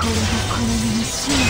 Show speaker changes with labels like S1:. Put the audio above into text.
S1: この身の真